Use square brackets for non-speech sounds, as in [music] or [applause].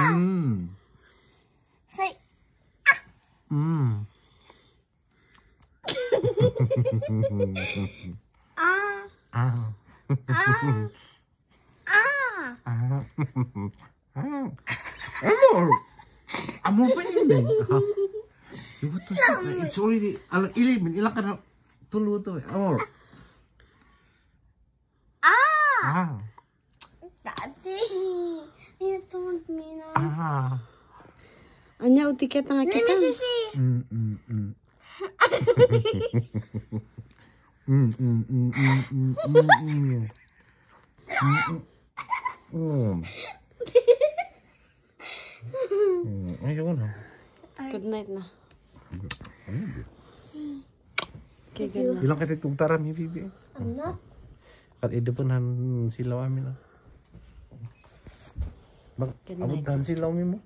Hmm. Say, Hmm. ah, Ah. ah, ah. Ah. Ah. Amor. Amor pa yun eh. Ah. Diba to sa- It's already, alang ilimin, ilang ka na tulo to. Amor. Ah, Ah. Daddy. You told me na. Ah. Anya, utiket na nga Let me kita. see, see. [laughs] Mm, mm, mm. Mm, mm, mm, mm, mm, mm, mm. Mm, mm. Mm, Ayoko na. Good night na. Okay, good night. Ilang kita tugtaran ni Bibi. Not. Kat idapanan sila amin Mag Good night. Abot mo.